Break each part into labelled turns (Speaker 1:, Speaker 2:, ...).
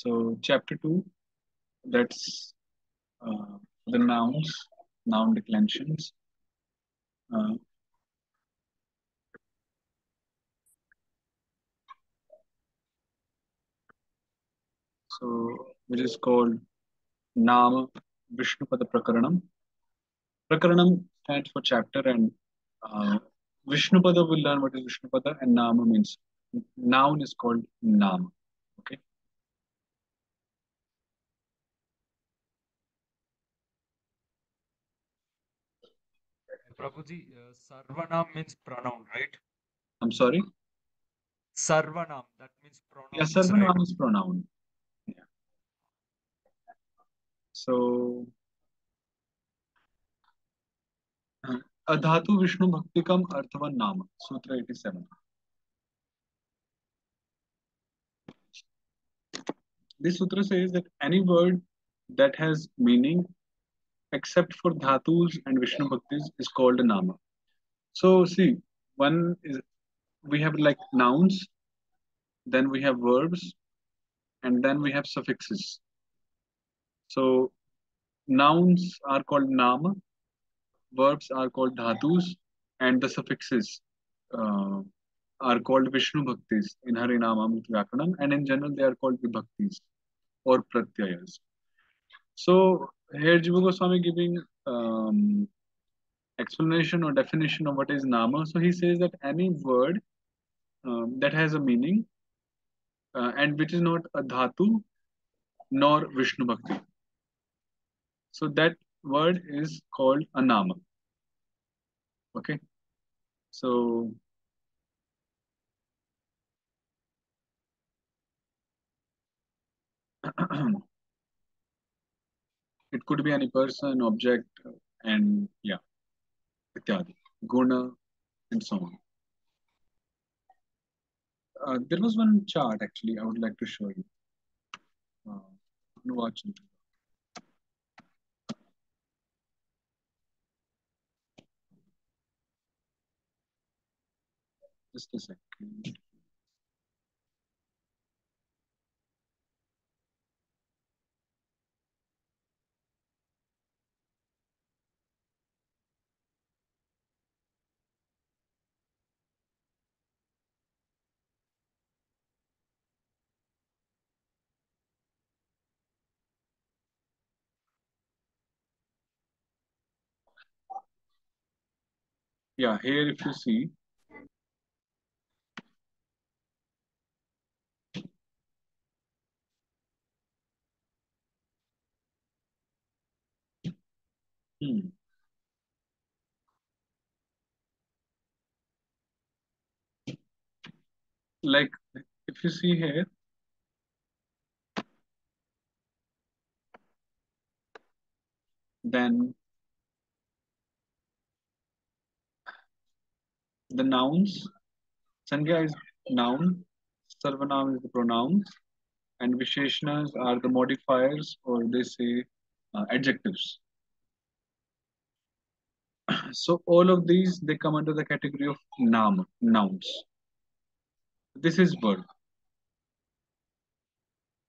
Speaker 1: So chapter two, that's uh, the nouns, noun declensions. Uh, so which is called Nama Vishnupada Prakaranam. Prakaranam stands for chapter and uh, Vishnupada will learn what is Vishnupada and Nama means noun is called Nama.
Speaker 2: Prabhuji, uh, Sarvanam means pronoun, right?
Speaker 1: I'm sorry?
Speaker 2: Sarvanam, that means pronoun.
Speaker 1: Yeah, Sarvanam right? is pronoun. Yeah. So, Adhatu Vishnu Bhaktikam Arthavan Nama, Sutra 87. This sutra says that any word that has meaning except for dhatus and Vishnu Bhaktis is called a nama. So see, one is we have like nouns, then we have verbs, and then we have suffixes. So nouns are called nama, verbs are called dhatus, and the suffixes uh, are called Vishnu Bhaktis in Harinama Vyakaranam, and in general they are called Vibhaktis or Pratyayas. So here Jiva Goswami giving um, explanation or definition of what is nama. So he says that any word um, that has a meaning uh, and which is not a dhatu nor Vishnu Bhakti. So that word is called a nama. Okay. So it could be any person, object, and yeah, ityadi, guna, and so on. Uh, there was one chart actually I would like to show you. Uh, watch. Just a second. Yeah, here if you see, hmm. like if you see here, then the nouns, Sangya is noun, Sarvanam is the pronouns, and Visheshnas are the modifiers or they say uh, adjectives. So all of these, they come under the category of nam, nouns. This is verb.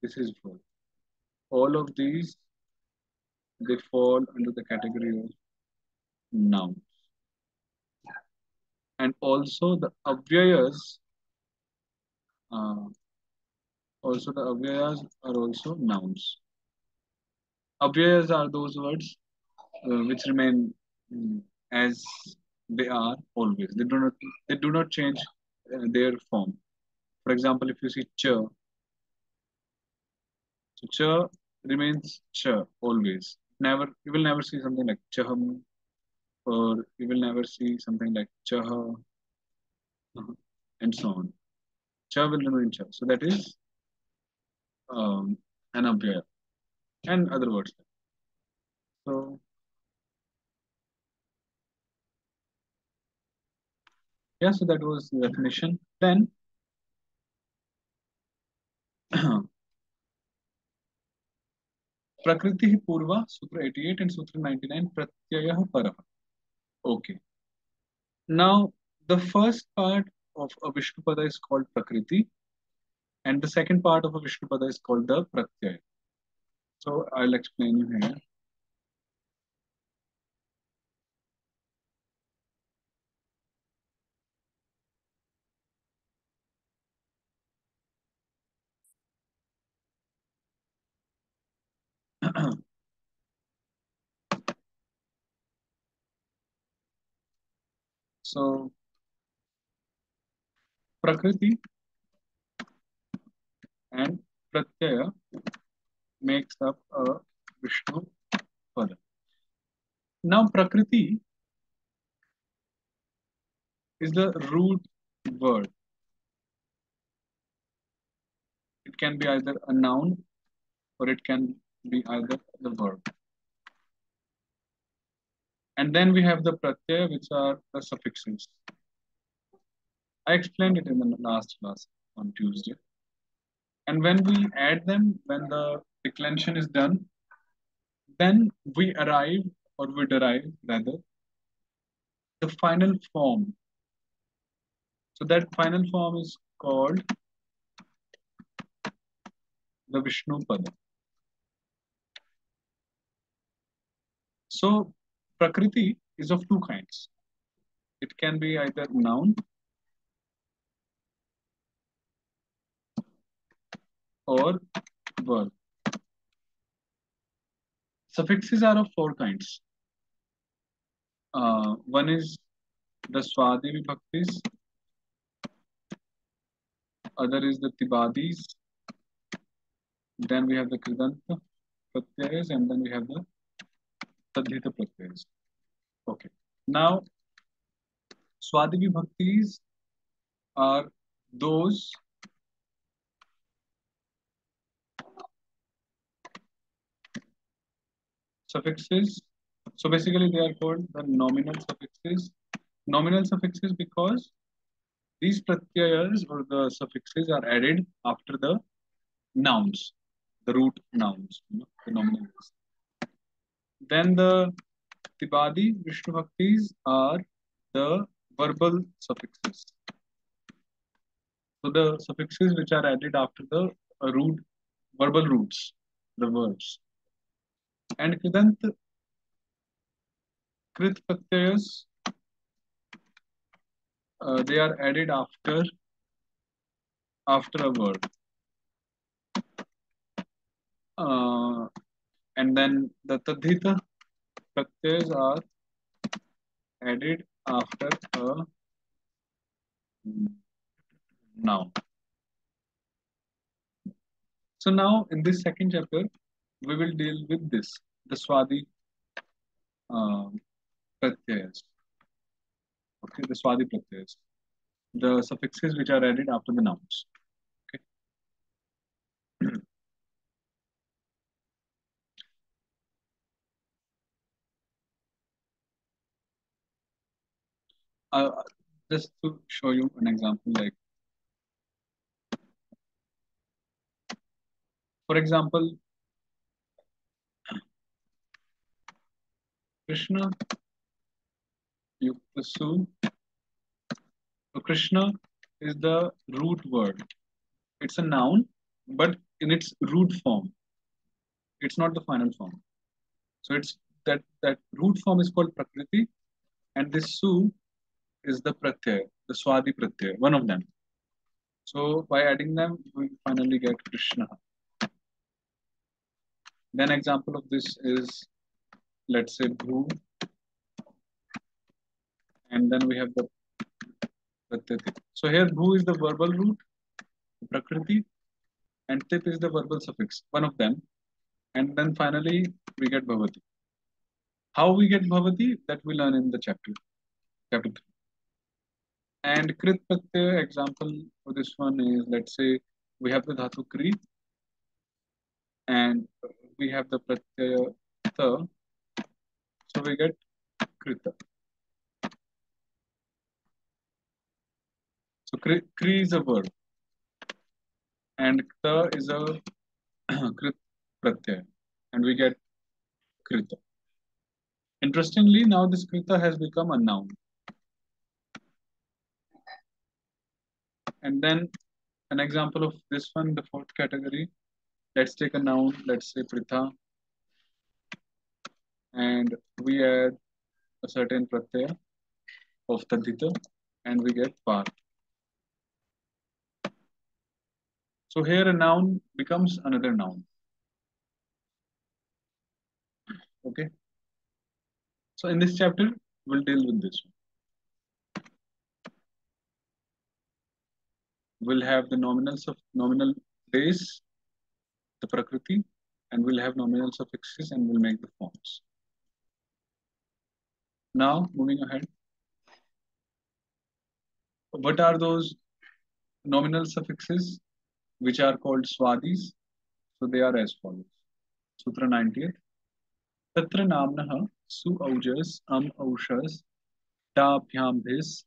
Speaker 1: This is verb. All of these, they fall under the category of nouns. And also the avyayas, uh, also the avyayas are also nouns. Avyayas are those words uh, which remain um, as they are always. They do not they do not change uh, their form. For example, if you see cha, so cha remains cha always. Never you will never see something like chaham, or you will never see something like chaha, uh, and so on. Cha will remain cha. So that is um, an avyaya and other words. So yeah, so that was the definition. Then Prakriti Purva, Sutra 88 and Sutra 99, Pratyaya Parah. Okay. Now, the first part of a Vishnupada is called Prakriti. And the second part of a Vishnupada is called the Pratyaya. So I'll explain you here. so Prakriti and Pratyaya makes up a Vishnu Pada. Now Prakriti is the root word. It can be either a noun or it can be either the verb. And then we have the pratyaya, which are the suffixes. I explained it in the last class on Tuesday. And when we add them, when the declension is done, then we arrive or we derive rather the final form. So that final form is called the Vishnu Pada. So Prakriti is of two kinds. It can be either noun or verb. Suffixes are of four kinds. Uh, one is the Swadi Vibhaktis, other is the Tibadis, then we have the Kridanta Pratyayas, and then we have the Tadhita Pratyayas. Okay. Now, Swadi Vibhaktis are those suffixes. So basically they are called the nominal suffixes. Nominal suffixes because these pratyayas or the suffixes are added after the nouns, the root nouns, you know, the nominals. Then the Tibadi Vishnu Bhaktis are the verbal suffixes. So the suffixes which are added after the uh, root, verbal roots, the verbs. And Kridant, Krit uh, they are added after after a word. Uh, and then the Tadhita Pratyayas are added after a noun. So now in this second chapter, we will deal with this, the Swadi uh. Okay, the Swadi Pratyayas. The suffixes which are added after the nouns. uh, just to show you an example, like for example, Krishna Yuktasu. So Krishna is the root word. It's a noun, but in its root form. It's not the final form. So it's that that root form is called Prakriti, and this Su is the Pratyaya, the Swadi Pratyaya, one of them. So by adding them, we finally get Krishna. Then example of this is, let's say Bhu, and then we have the Pratyati. So here Bhu is the verbal root, Prakriti, and Tit is the verbal suffix, one of them. And then finally we get Bhavati. How we get Bhavati, that we learn in the chapter, chapter 3. And Krit example for this one is, let's say, we have the Dhatu Kri, and we have the Pratyaya Tha, so we get Krita. So Kri, kri is a verb, and Ta is a Krit Pratyaya, and we get Krita. Interestingly, now this Krita has become a noun. And then an example of this one, the fourth category. Let's take a noun, let's say Pritha, and we add a certain pratyaya of Tadhita and we get Par. So here a noun becomes another noun. Okay. So in this chapter, we'll deal with this one. We'll have the nominals of nominal base, the prakriti, and we'll have nominal suffixes and we'll make the forms. Now, moving ahead. What are those nominal suffixes which are called swadis? So they are as follows. Sutra 90th. Tatra namnaha su aujas am aushas tabhyam bhis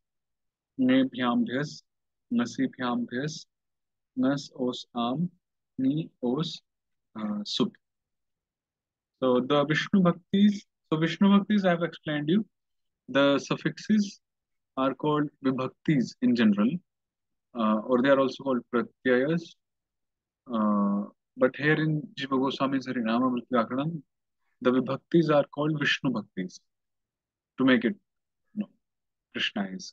Speaker 1: nebhyam bhis os am ni os uh, sup. So the Vishnu Bhaktis, so Vishnu Bhaktis I have explained you. The suffixes are called vibhaktis in general, uh, or they are also called pratyayas. Uh, but here in Jiva Goswami's Harinama Vrtyakanam, the vibhaktis are called Vishnu Bhaktis to make it you know, Krishnaized.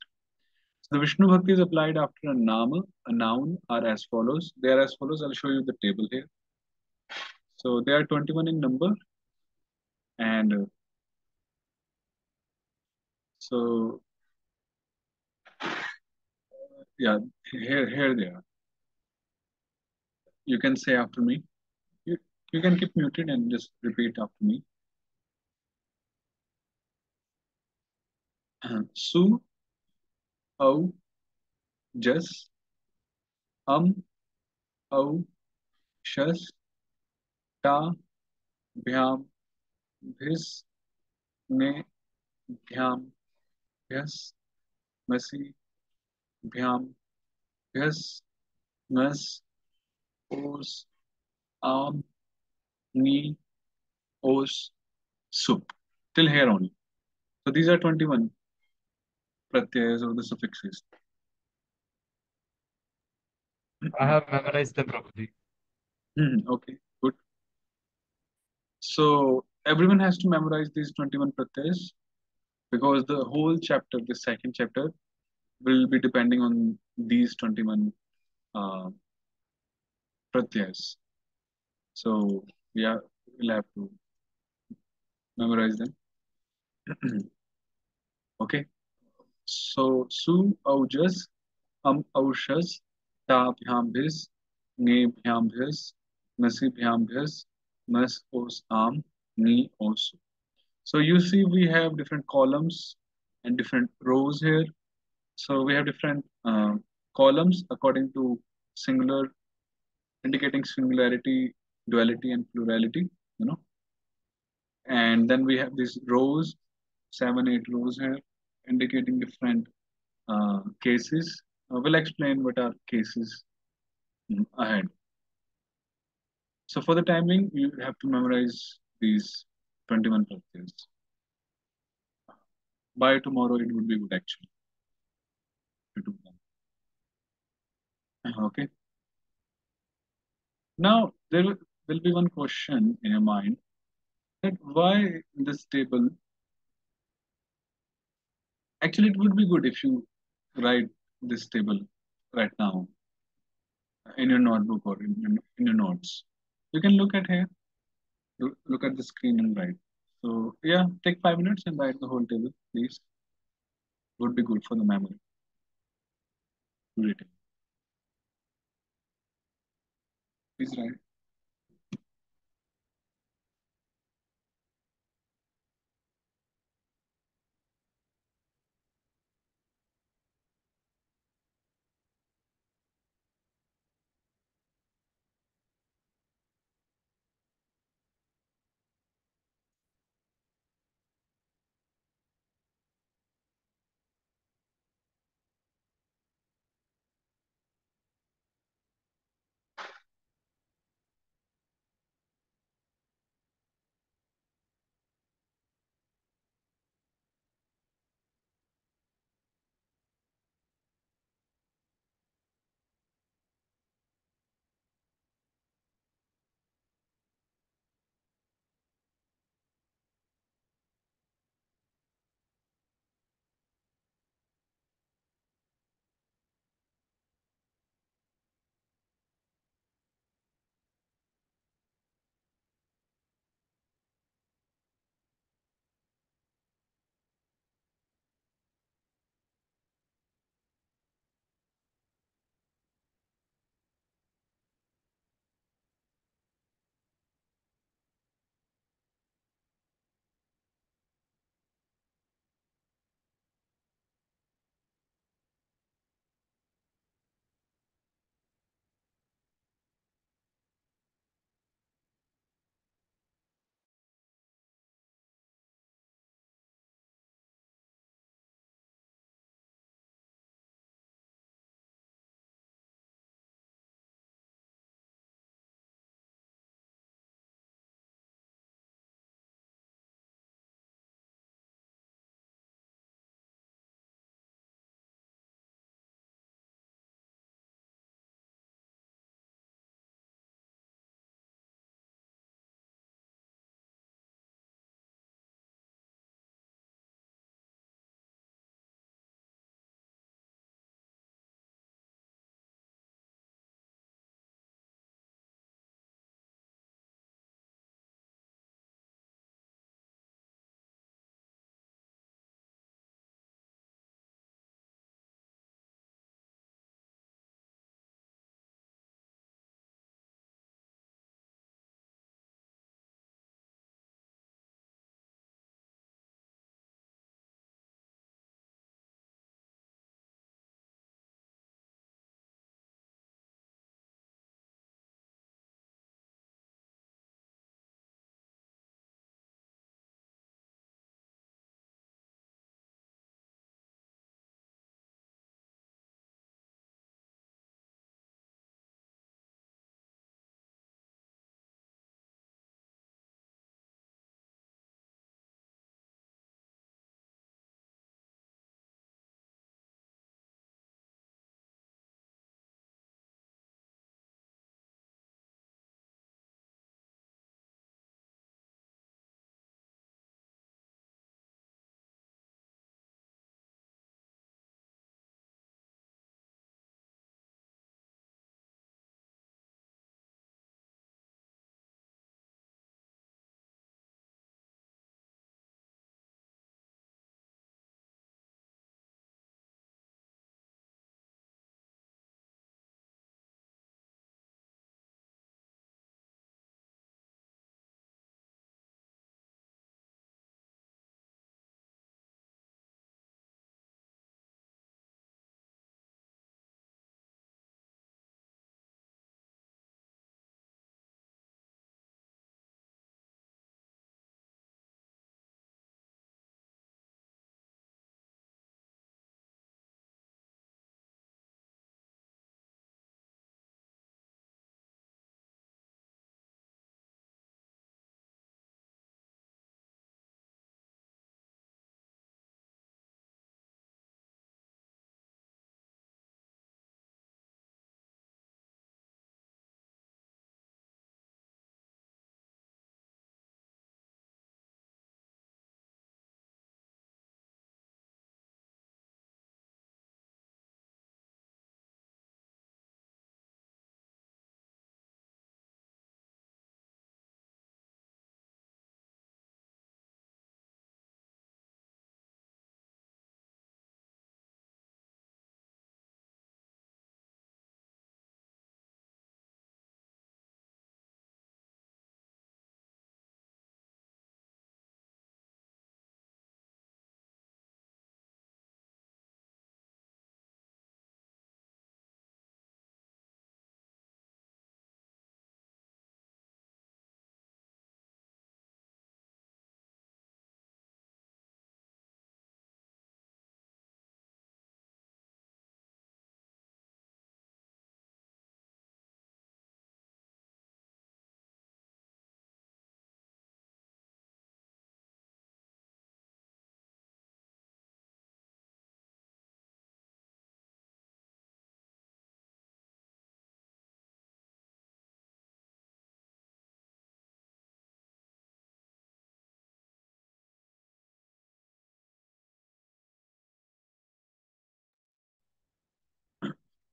Speaker 1: The Vishnu Bhaktis applied after a nama, a noun, are as follows. They are as follows. I'll show you the table here. So they are 21 in number. And uh, so, yeah, here, here they are. You can say after me. You, you can keep muted and just repeat after me. Su, au, jas, um, au, shas, ta, bhyam, bhis, ne, bhyam, bhyas, masi, bhyam, bhyas, nas, os, am, ni, os, sup. Till here only. So these are 21 pratyayas or the suffixes.
Speaker 2: I have memorized them, Prabhuji.
Speaker 1: Hmm, okay, good. So everyone has to memorize these 21 pratyayas because the whole chapter, the second chapter, will be depending on these 21 uh, pratyayas. So yeah, we'll have to memorize them. okay. So su aujas am aushas tabhyam bhis nebhyam bhis nasibhyam bhis nas os am ni os. So you see we have different columns and different rows here. So we have different uh, columns according to singular, indicating singularity, duality, and plurality, you know. And then we have these rows, seven, eight rows here, indicating different uh, cases. Uh, we'll explain what are cases mm, ahead. So for the timing, you have to memorize these 21 pratyas. By tomorrow, it would be good actually. to do them. Okay. Now, there will- will be one question in your mind that why this table? Actually, it would be good if you write this table right now in your notebook or in your, in your notes. You can look at here, look at the screen and write. So yeah, take five minutes and write the whole table, please. Would be good for the memory. Please write.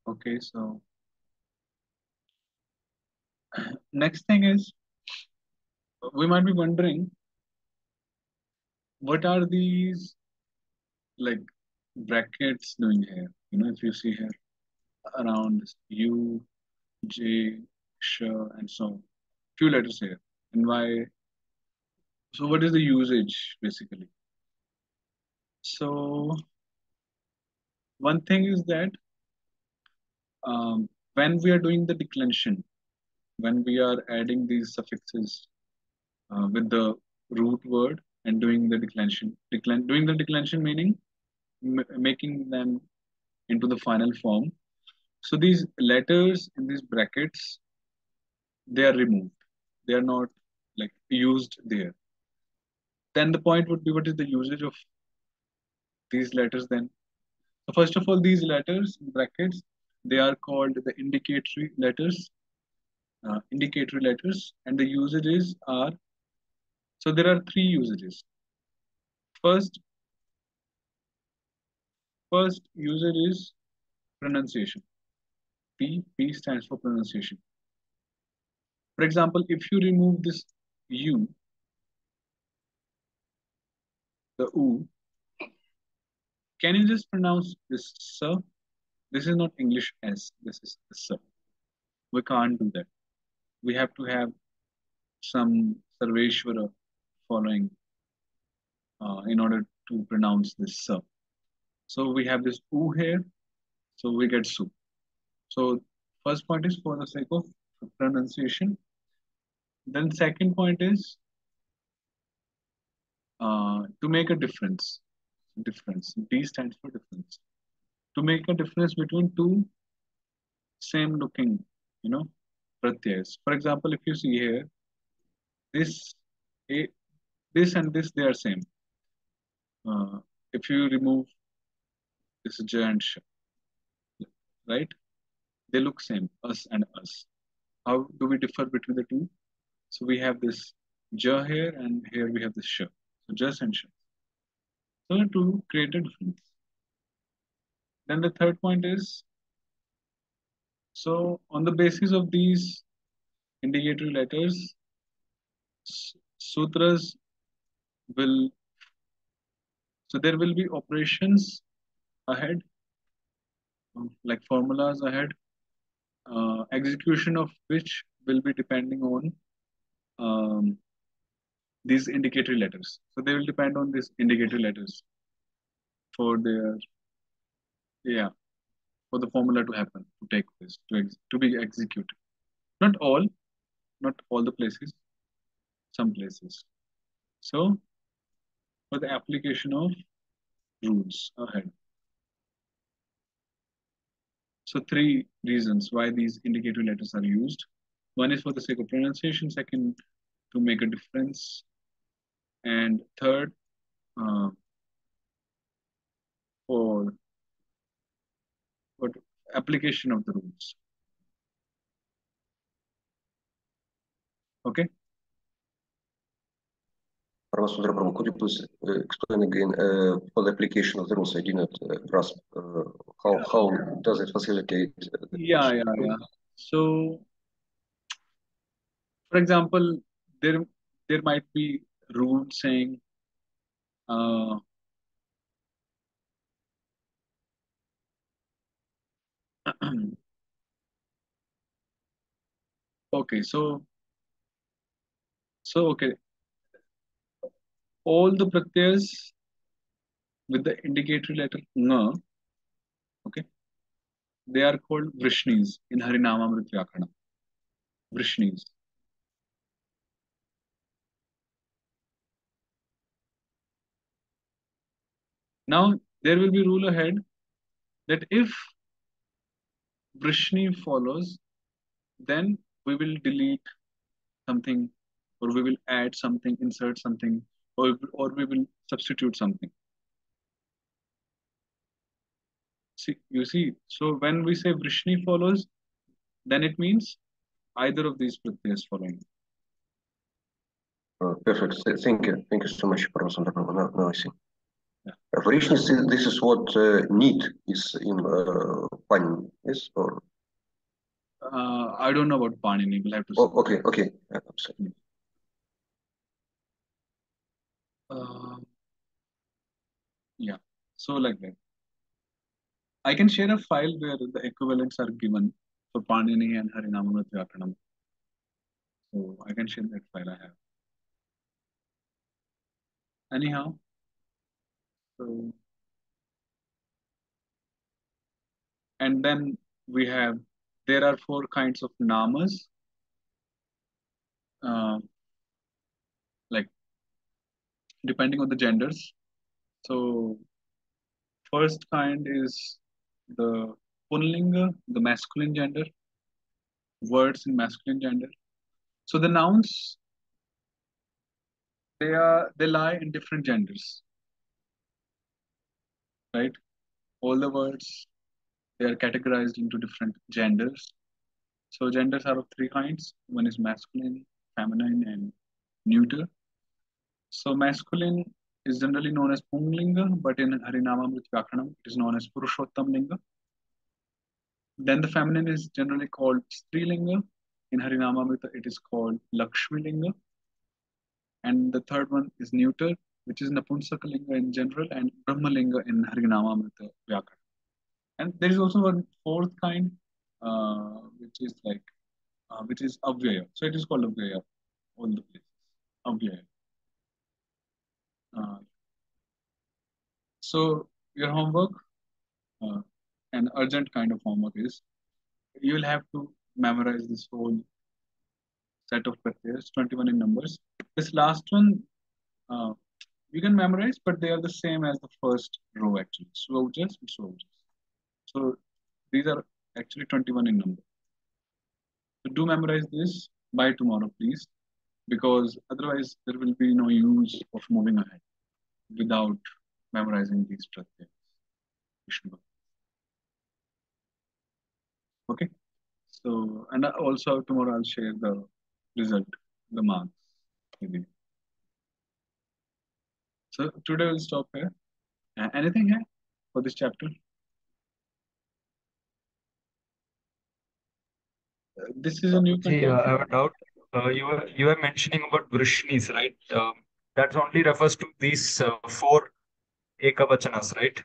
Speaker 1: Okay, so next thing is we might be wondering what are these like brackets doing here? You know, if you see here around U, J, Sh, and so on. Few letters here. And why? So what is the usage basically? So one thing is that um, when we are doing the declension, when we are adding these suffixes uh, with the root word and doing the declension, declen doing the declension meaning making them into the final form. So these letters in these brackets, they are removed. They are not like used there. Then the point would be what is the usage of these letters then? So first of all, these letters brackets, they are called the indicatory letters. Uh, indicatory letters and the usages are so there are three usages. First first user is pronunciation. P p stands for pronunciation. For example if you remove this u the u can you just pronounce this sir this is not English S, this is S. We can't do that. We have to have some Sarveshwara following uh, in order to pronounce this Sa. So we have this U here, so we get Su. So first point is for the sake of pronunciation. Then second point is uh, to make a difference. Difference. D stands for difference to make a difference between two same looking, you know, pratyas. For example, if you see here, this, a, this and this, they are same. Uh, if you remove this j and sh, right? They look same, us and us. How do we differ between the two? So we have this j here and here we have this sh. So just and sh. So to create a difference. Then the third point is, so on the basis of these indicatory letters, sutras will, so there will be operations ahead, um, like formulas ahead, uh, execution of which will be depending on um, these indicatory letters. So they will depend on these indicatory letters for their yeah. For the formula to happen to take place to to be executed. Not all not all the places some places. So for the application of rules ahead. So three reasons why these indicator letters are used. One is for the sake of pronunciation second to make a difference. And third uh, for application of the rules. Okay.
Speaker 3: Professor Prabhu, could you please explain again uh, for the application of the rules? I did not uh, grasp uh, how how does it facilitate?
Speaker 1: yeah, yeah, yeah. So, for example, there there might be rule saying uh, okay, so so okay, all the pratyas with the indicatory letter nga, okay, they are called vrishnis in Harinamamrit Vyakarana. Vrishnis. Now there will be rule ahead that if Vrishni follows, then we will delete something or we will add something, insert something, or, or we will substitute something. See, you see, so when we say Vrishni follows, then it means either of these pratyas following.
Speaker 3: Uh, perfect. Thank you. Thank you so much, Professor. Now, now I see. For Rishnis, this is what uh, need is in uh, Panini, yes? Or
Speaker 1: Uh, I don't know about Panini. We'll have to see.
Speaker 3: oh, okay, okay. Sorry.
Speaker 1: Uh, yeah. So like that. I can share a file where the equivalents are given for Panini and Harinamamrit Vyakaranam. So I can share that file I have. Anyhow, and then we have there are four kinds of namas. Uh, like depending on the genders. So first kind is the Punlinga, the masculine gender, words in masculine gender. So the nouns they are they lie in different genders. Right? All the words they are categorized into different genders. So genders are of three kinds. One is masculine, feminine, and neuter. So masculine is generally known as Punglinga, but in Harinamamrit Vyakaranam, it is known as Purushottam Linga. Then the feminine is generally called Strilinga. In Harinamamrita, it is called Lakshmi Linga. And the third one is neuter, which is Napunsaka Linga in general, and Brahmalinga in Harinamamrita Vyakaranam. And there is also one fourth kind, uh, which is like, uh, which is Avyaya. So it is called Avyaya, all the places. Avyaya. Uh, so your homework, uh, an urgent kind of homework is, you will have to memorize this whole set of pratyas, 21 in numbers. This last one, uh, you can memorize, but they are the same as the first row actually. Swojas and swojas. So these are actually 21 in number. So do memorize this by tomorrow, please, because otherwise there will be no use of moving ahead without memorizing these pratyas. Okay. So, and also tomorrow I'll share the result, the marks. So today we'll stop here. Uh, anything here for this chapter? Uh, this is a new content.
Speaker 2: uh, I have a doubt. Uh, you were you were mentioning about Vrishnis, right? Um, that only refers to these uh, four Ekavachanas, right?